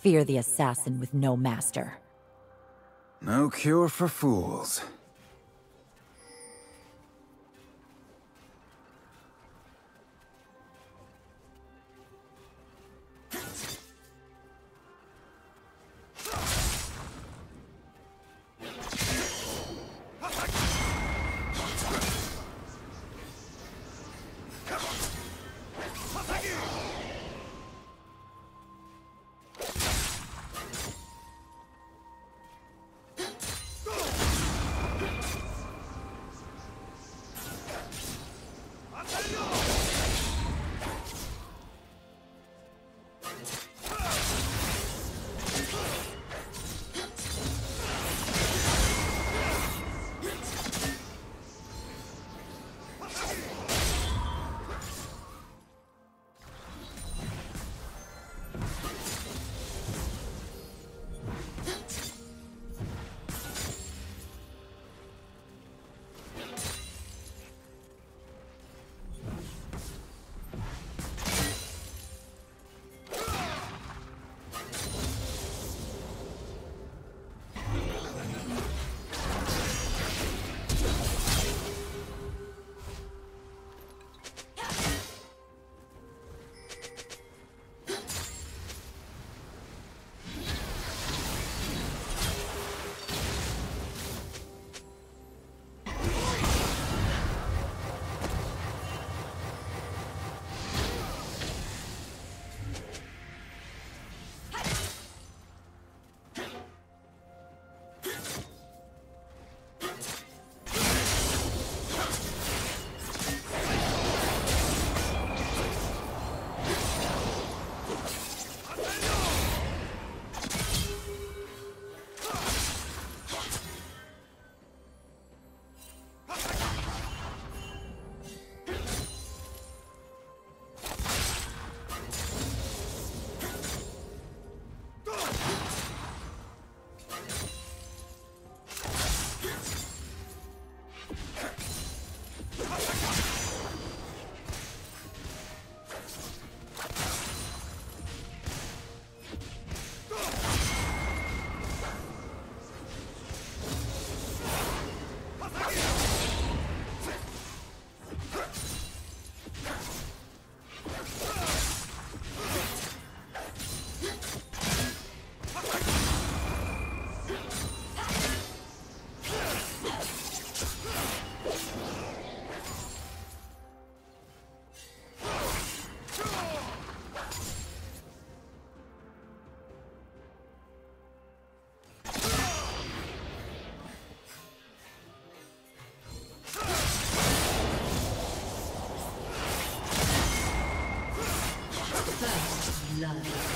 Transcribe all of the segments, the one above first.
Fear the assassin with no master. No cure for fools. blood.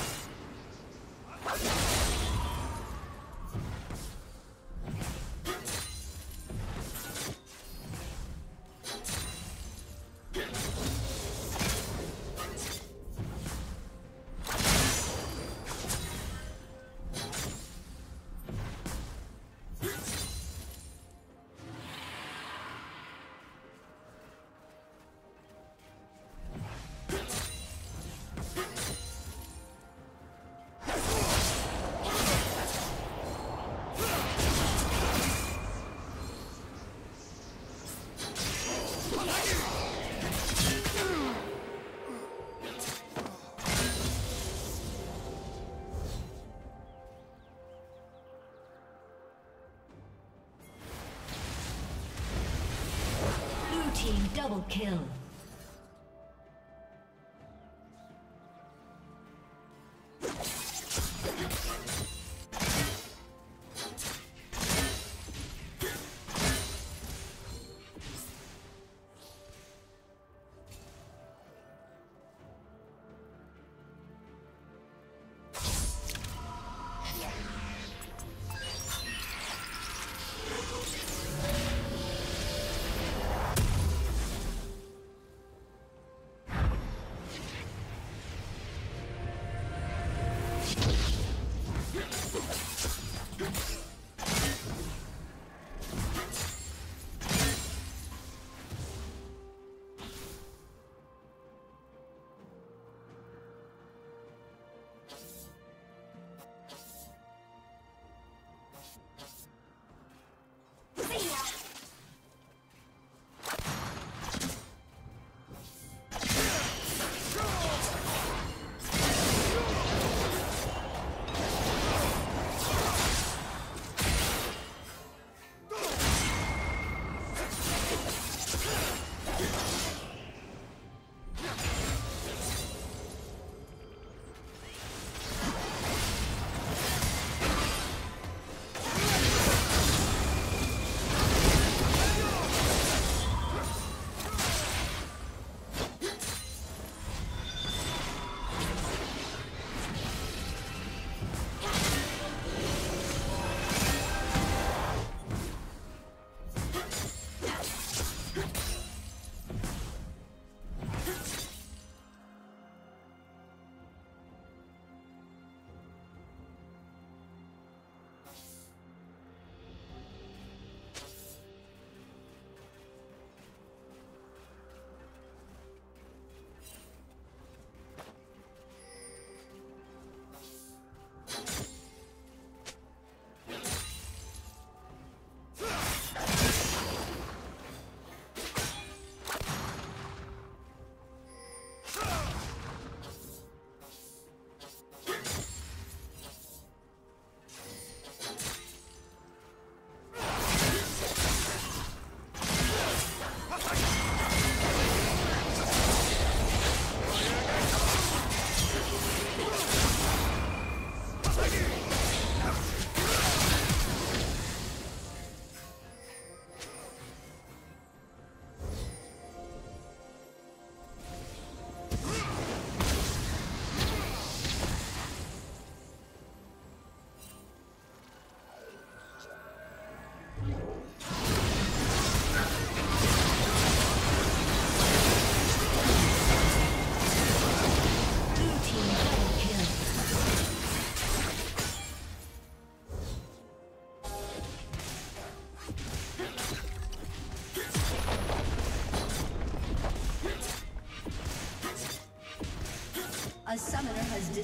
Double kill.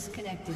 Disconnected.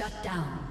Shut down.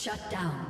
Shut down.